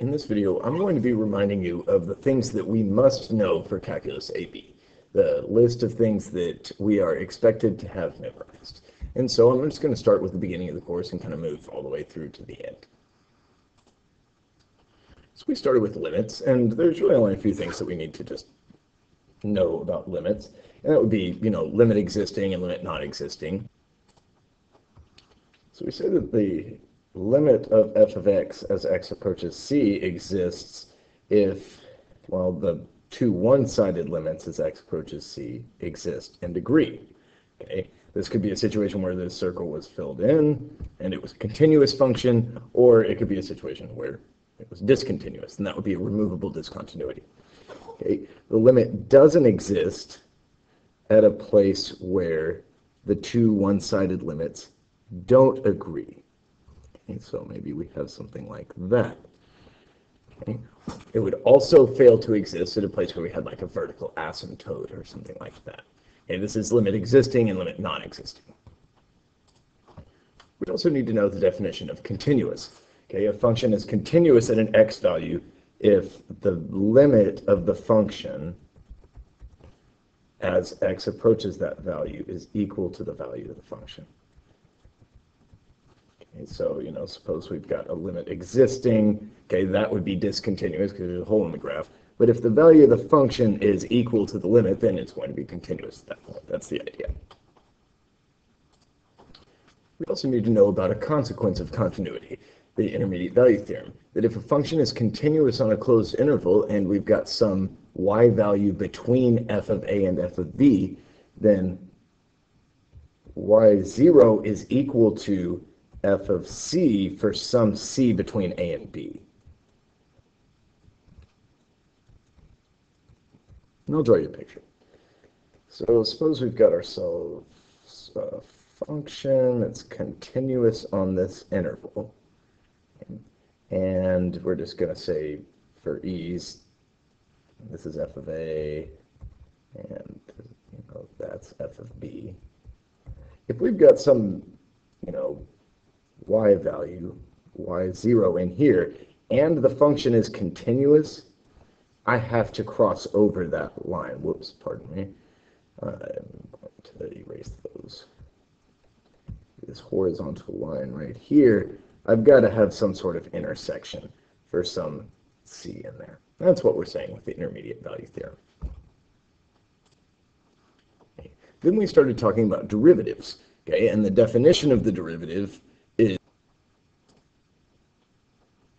In this video, I'm going to be reminding you of the things that we must know for Calculus AB, the list of things that we are expected to have memorized. And so I'm just going to start with the beginning of the course and kind of move all the way through to the end. So we started with limits, and there's really only a few things that we need to just know about limits. And that would be, you know, limit existing and limit not existing. So we say that the limit of f of x as x approaches c exists if, well, the two one-sided limits as x approaches c exist and agree. Okay, this could be a situation where this circle was filled in and it was a continuous function, or it could be a situation where it was discontinuous, and that would be a removable discontinuity. Okay, the limit doesn't exist at a place where the two one-sided limits don't agree. Okay, so maybe we have something like that. Okay. It would also fail to exist at a place where we had like a vertical asymptote or something like that. Okay, this is limit existing and limit non-existing. We also need to know the definition of continuous. Okay, a function is continuous at an x value if the limit of the function as x approaches that value is equal to the value of the function. Okay, so, you know, suppose we've got a limit existing, okay, that would be discontinuous because there's a hole in the graph. But if the value of the function is equal to the limit, then it's going to be continuous at that point. That's the idea. We also need to know about a consequence of continuity, the intermediate value theorem, that if a function is continuous on a closed interval and we've got some y value between f of a and f of b, then y0 is equal to f of c for some c between a and b. And I'll draw you a picture. So suppose we've got ourselves a function that's continuous on this interval. And we're just going to say for ease, this is f of a, and you know, that's f of b. If we've got some, y value, y0 in here, and the function is continuous, I have to cross over that line. Whoops, pardon me. I'm going to erase those. This horizontal line right here, I've got to have some sort of intersection for some c in there. That's what we're saying with the intermediate value theorem. Then we started talking about derivatives. Okay, and the definition of the derivative is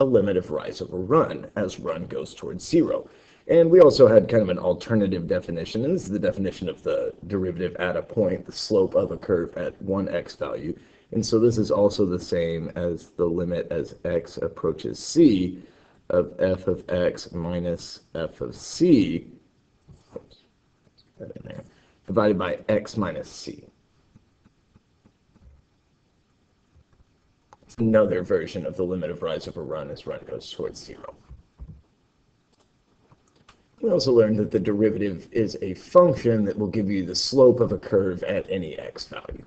limit of rise over run as run goes towards zero. And we also had kind of an alternative definition, and this is the definition of the derivative at a point, the slope of a curve at one x value. And so this is also the same as the limit as x approaches c of f of x minus f of c, oops, that in there, divided by x minus c. another version of the limit of rise over run as run goes towards zero. We also learned that the derivative is a function that will give you the slope of a curve at any x value.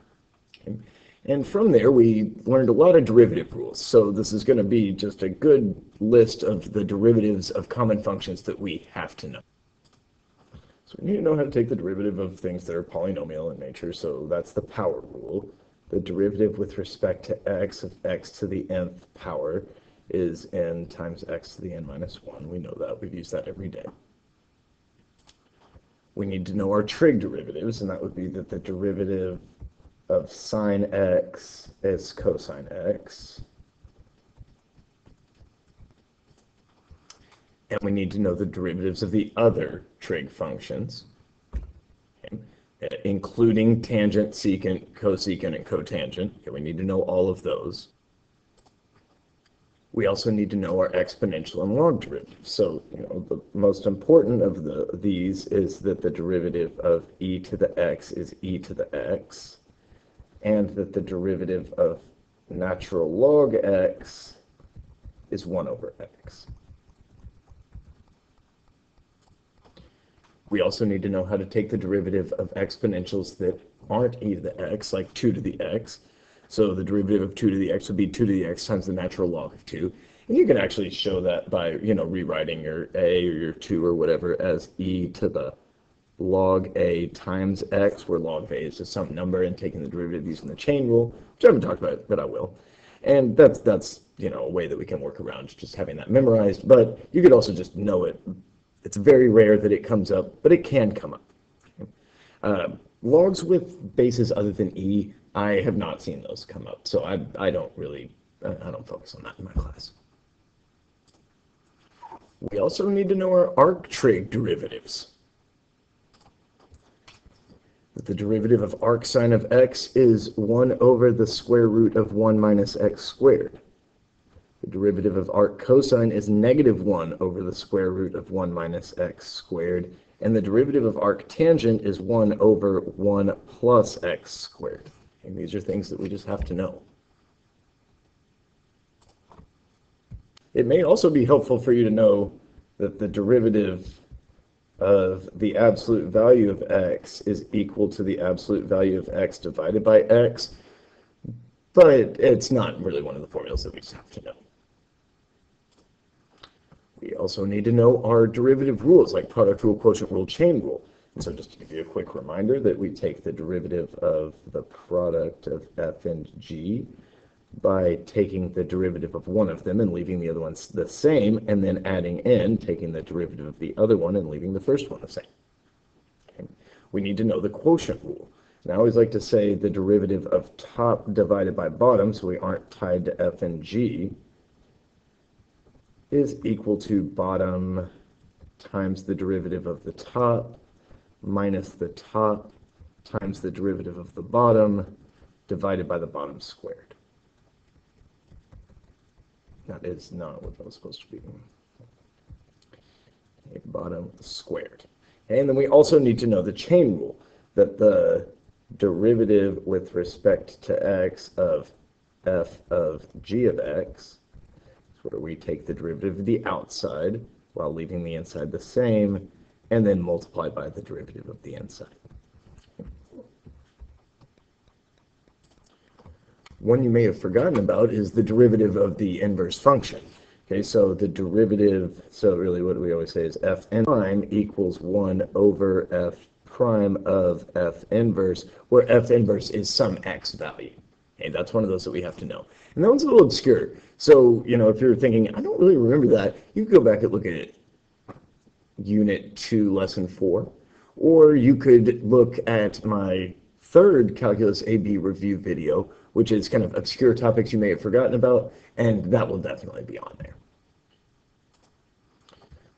Okay? And from there, we learned a lot of derivative rules. So this is going to be just a good list of the derivatives of common functions that we have to know. So we need to know how to take the derivative of things that are polynomial in nature. So that's the power rule. The derivative with respect to x of x to the nth power is n times x to the n minus 1. We know that. We've used that every day. We need to know our trig derivatives, and that would be that the derivative of sine x is cosine x. And we need to know the derivatives of the other trig functions, including tangent, secant, cosecant, and cotangent. Okay, we need to know all of those. We also need to know our exponential and log derivatives. So, you know, the most important of the, these is that the derivative of e to the x is e to the x and that the derivative of natural log x is 1 over x. We also need to know how to take the derivative of exponentials that aren't e to the x, like 2 to the x. So the derivative of 2 to the x would be 2 to the x times the natural log of 2. And you can actually show that by, you know, rewriting your a or your 2 or whatever as e to the log a times x, where log of a is just some number, and taking the derivative using the chain rule, which I haven't talked about, but I will. And that's, that's you know, a way that we can work around just having that memorized. But you could also just know it. It's very rare that it comes up, but it can come up. Uh, logs with bases other than e, I have not seen those come up, so I, I don't really, I don't focus on that in my class. We also need to know our arctrig derivatives. The derivative of arc sine of x is 1 over the square root of 1 minus x squared. The derivative of arc cosine is negative 1 over the square root of 1 minus x squared. And the derivative of arc tangent is 1 over 1 plus x squared. And these are things that we just have to know. It may also be helpful for you to know that the derivative of the absolute value of x is equal to the absolute value of x divided by x, but it's not really one of the formulas that we just have to know. We also need to know our derivative rules, like product rule, quotient rule, chain rule. And so just to give you a quick reminder that we take the derivative of the product of f and g by taking the derivative of one of them and leaving the other ones the same, and then adding in, taking the derivative of the other one and leaving the first one the same. Okay. We need to know the quotient rule. And I always like to say the derivative of top divided by bottom, so we aren't tied to f and g, is equal to bottom times the derivative of the top minus the top times the derivative of the bottom divided by the bottom squared. That is not what that was supposed to be. Okay, bottom squared. And then we also need to know the chain rule, that the derivative with respect to x of f of g of x, where we take the derivative of the outside while leaving the inside the same, and then multiply by the derivative of the inside. One you may have forgotten about is the derivative of the inverse function. Okay, so the derivative, so really what we always say is f n prime equals 1 over f prime of f inverse, where f inverse is some x value. Okay, that's one of those that we have to know. And that one's a little obscure. So, you know, if you're thinking, I don't really remember that, you can go back and look at it. Unit 2, Lesson 4. Or you could look at my third Calculus AB review video, which is kind of obscure topics you may have forgotten about, and that will definitely be on there.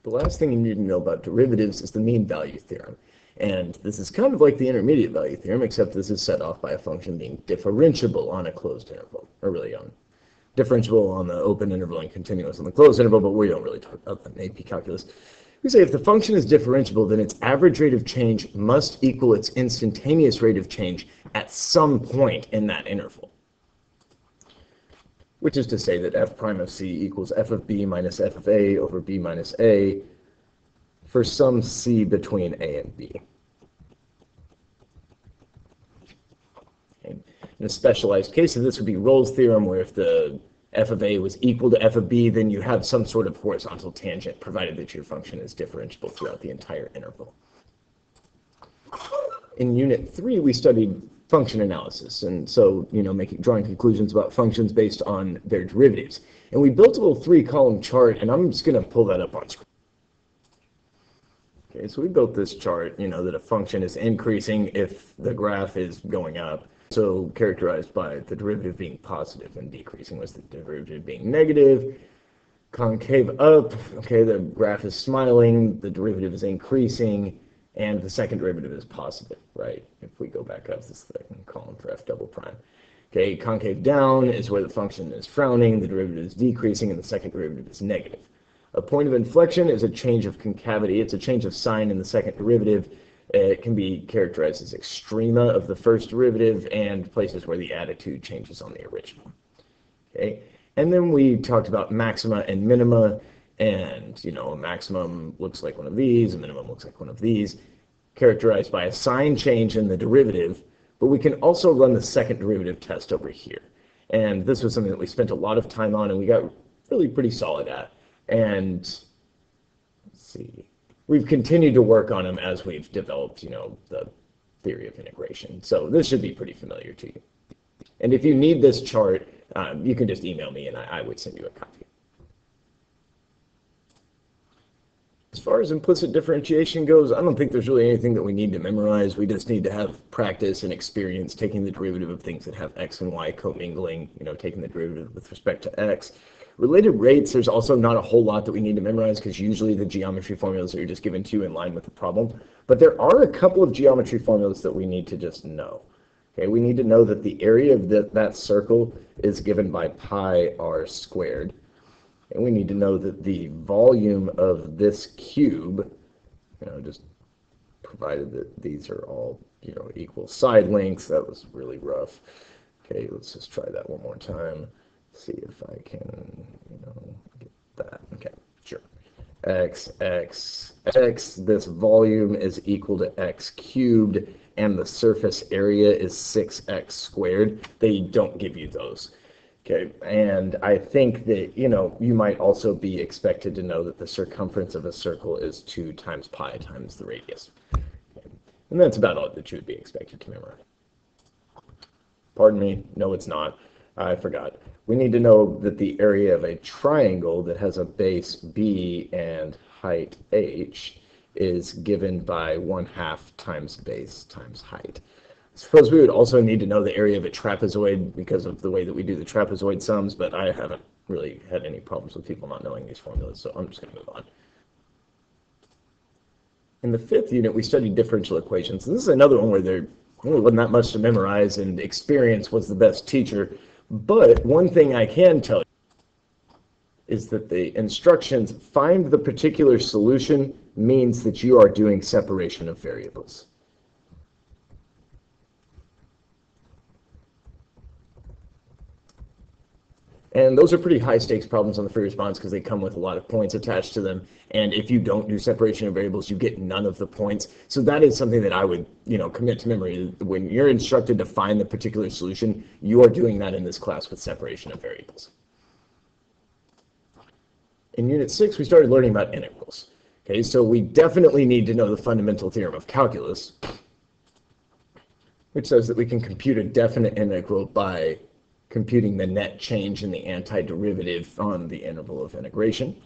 The last thing you need to know about derivatives is the mean value theorem. And this is kind of like the intermediate value theorem, except this is set off by a function being differentiable on a closed interval, or really on differentiable on the open interval and continuous on the closed interval, but we don't really talk about that in AP calculus. We say if the function is differentiable, then its average rate of change must equal its instantaneous rate of change at some point in that interval. Which is to say that f prime of c equals f of b minus f of a over b minus a for some c between a and b. Okay. In a specialized case of this would be Rolle's theorem, where if the f of a was equal to f of b, then you have some sort of horizontal tangent, provided that your function is differentiable throughout the entire interval. In Unit 3, we studied function analysis, and so, you know, making drawing conclusions about functions based on their derivatives. And we built a little three-column chart, and I'm just going to pull that up on screen. Okay, so we built this chart, you know, that a function is increasing if the graph is going up also characterized by the derivative being positive and decreasing was the derivative being negative. Concave up, okay, the graph is smiling, the derivative is increasing, and the second derivative is positive, right? If we go back up this second column for f double prime. Okay, concave down is where the function is frowning, the derivative is decreasing, and the second derivative is negative. A point of inflection is a change of concavity. It's a change of sign in the second derivative it can be characterized as extrema of the first derivative and places where the attitude changes on the original. Okay, and then we talked about maxima and minima, and you know, a maximum looks like one of these, a minimum looks like one of these, characterized by a sign change in the derivative, but we can also run the second derivative test over here. And this was something that we spent a lot of time on, and we got really pretty solid at. And let's see, we've continued to work on them as we've developed, you know, the theory of integration. So this should be pretty familiar to you. And if you need this chart, um, you can just email me and I, I would send you a copy. As far as implicit differentiation goes, I don't think there's really anything that we need to memorize. We just need to have practice and experience taking the derivative of things that have x and y commingling, you know, taking the derivative with respect to x. Related rates, there's also not a whole lot that we need to memorize because usually the geometry formulas are just given to you in line with the problem. But there are a couple of geometry formulas that we need to just know. Okay, we need to know that the area of the, that circle is given by pi r squared. And we need to know that the volume of this cube, you know, just provided that these are all, you know, equal side lengths. That was really rough. Okay, let's just try that one more time. See if I can, you know, get that. Okay, sure. x, x, x, this volume is equal to x cubed, and the surface area is 6x squared. They don't give you those. Okay, and I think that, you know, you might also be expected to know that the circumference of a circle is 2 times pi times the radius. And that's about all that you would be expected to memorize. Pardon me, no it's not. I forgot. We need to know that the area of a triangle that has a base b and height h is given by 1 half times base times height suppose we would also need to know the area of a trapezoid because of the way that we do the trapezoid sums, but I haven't really had any problems with people not knowing these formulas, so I'm just going to move on. In the fifth unit, we studied differential equations. And this is another one where there really wasn't that much to memorize, and experience was the best teacher. But one thing I can tell you is that the instructions find the particular solution means that you are doing separation of variables. And those are pretty high stakes problems on the free response because they come with a lot of points attached to them. And if you don't do separation of variables, you get none of the points. So that is something that I would, you know, commit to memory. When you're instructed to find the particular solution, you are doing that in this class with separation of variables. In Unit 6, we started learning about integrals. Okay, so we definitely need to know the fundamental theorem of calculus, which says that we can compute a definite integral by computing the net change in the antiderivative on the interval of integration.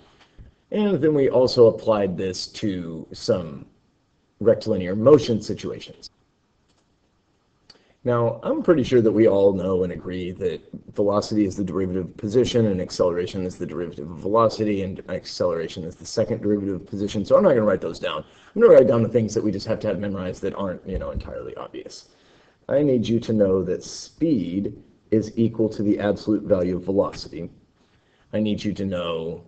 And then we also applied this to some rectilinear motion situations. Now, I'm pretty sure that we all know and agree that velocity is the derivative of position and acceleration is the derivative of velocity and acceleration is the second derivative of position. So I'm not going to write those down. I'm going to write down the things that we just have to have memorized that aren't, you know, entirely obvious. I need you to know that speed is equal to the absolute value of velocity. I need you to know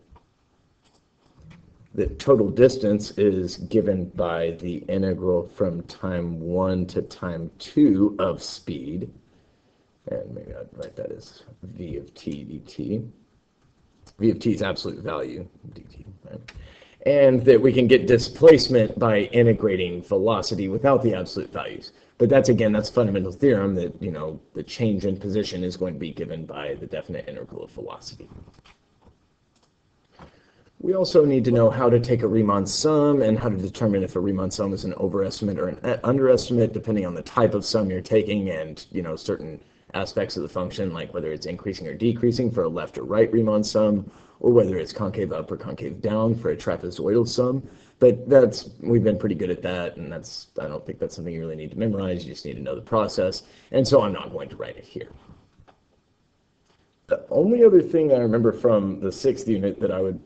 that total distance is given by the integral from time 1 to time 2 of speed. And maybe I'd write that as v of t dt. v of t is absolute value dt, right? And that we can get displacement by integrating velocity without the absolute values. But that's again, that's fundamental theorem that you know the change in position is going to be given by the definite integral of velocity. We also need to know how to take a Riemann sum and how to determine if a Riemann sum is an overestimate or an underestimate, depending on the type of sum you're taking and you know certain aspects of the function, like whether it's increasing or decreasing for a left or right Riemann sum, or whether it's concave up or concave down for a trapezoidal sum. But that's we've been pretty good at that, and that's I don't think that's something you really need to memorize. You just need to know the process, and so I'm not going to write it here. The only other thing I remember from the sixth unit that I would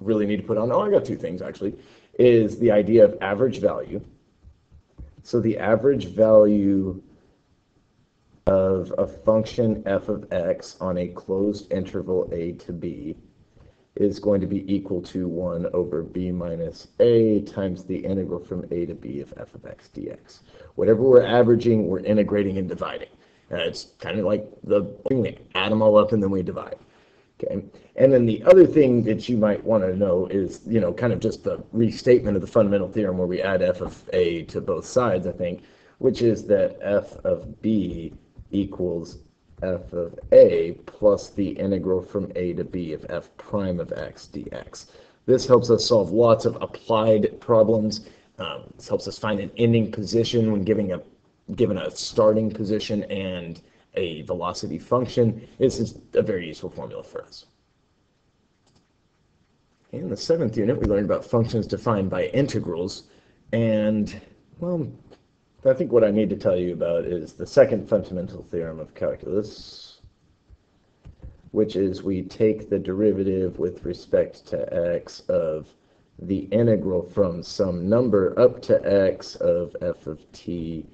really need to put on, oh, I got two things actually, is the idea of average value. So the average value of a function f of x on a closed interval a to b is going to be equal to 1 over b minus a times the integral from a to b of f of x dx. Whatever we're averaging, we're integrating and dividing. Uh, it's kind of like the thing we add them all up and then we divide. Okay. And then the other thing that you might want to know is, you know, kind of just the restatement of the fundamental theorem where we add f of a to both sides, I think, which is that f of b equals f of a plus the integral from a to b of f prime of x dx. This helps us solve lots of applied problems. Um, this helps us find an ending position when giving a given a starting position and a velocity function. This is a very useful formula for us. In the seventh unit, we learned about functions defined by integrals. And, well, I think what I need to tell you about is the second fundamental theorem of calculus, which is we take the derivative with respect to x of the integral from some number up to x of f of t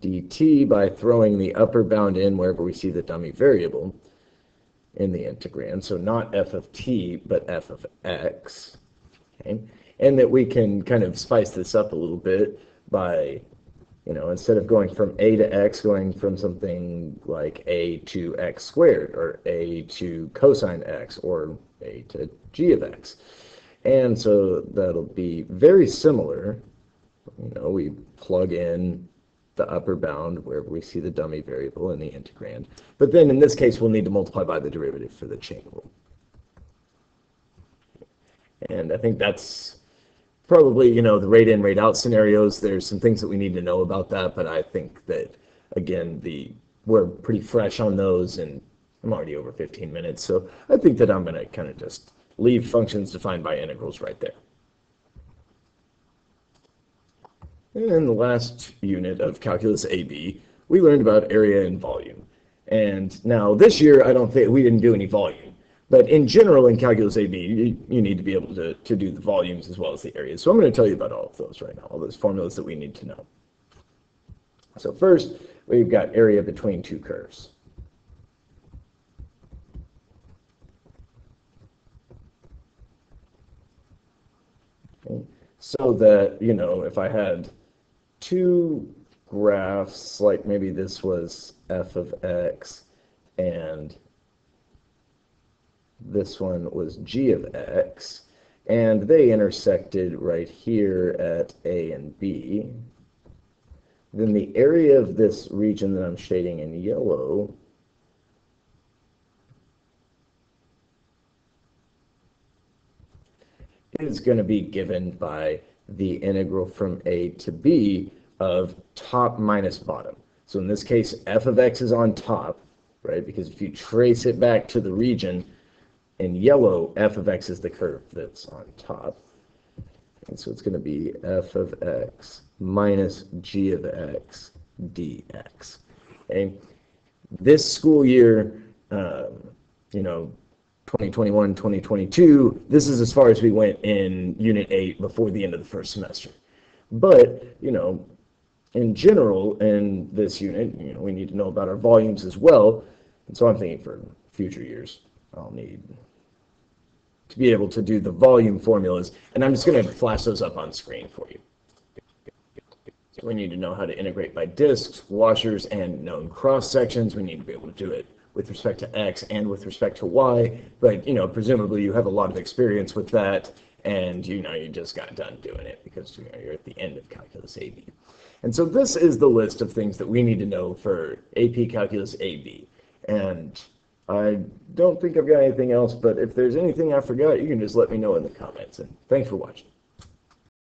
dt by throwing the upper bound in wherever we see the dummy variable in the integrand. So not f of t, but f of x. Okay? And that we can kind of spice this up a little bit by, you know, instead of going from a to x, going from something like a to x squared, or a to cosine x, or a to g of x. And so that'll be very similar. You know, we plug in the upper bound wherever we see the dummy variable in the integrand. But then in this case, we'll need to multiply by the derivative for the chain rule. And I think that's probably, you know, the rate in, rate out scenarios. There's some things that we need to know about that, but I think that, again, the we're pretty fresh on those, and I'm already over 15 minutes, so I think that I'm going to kind of just leave functions defined by integrals right there. And in the last unit of Calculus AB, we learned about area and volume. And now this year, I don't think we didn't do any volume. But in general, in Calculus AB, you, you need to be able to, to do the volumes as well as the areas. So I'm going to tell you about all of those right now, all those formulas that we need to know. So first, we've got area between two curves. Okay. So that, you know, if I had two graphs, like maybe this was f of x and this one was g of x, and they intersected right here at a and b, then the area of this region that I'm shading in yellow is going to be given by the integral from a to b of top minus bottom. So in this case, f of x is on top, right? Because if you trace it back to the region in yellow, f of x is the curve that's on top. And so it's going to be f of x minus g of x dx. Okay? This school year, um, you know, 2021, 2022, this is as far as we went in Unit 8 before the end of the first semester. But, you know, in general, in this unit, you know, we need to know about our volumes as well. And so I'm thinking for future years, I'll need to be able to do the volume formulas. And I'm just going to flash those up on screen for you. So we need to know how to integrate by disks, washers, and known cross sections. We need to be able to do it with respect to X and with respect to Y. But, you know, presumably you have a lot of experience with that and, you know, you just got done doing it because you know, you're at the end of Calculus AB. And so this is the list of things that we need to know for AP Calculus AB. And I don't think I've got anything else, but if there's anything I forgot, you can just let me know in the comments. And thanks for watching.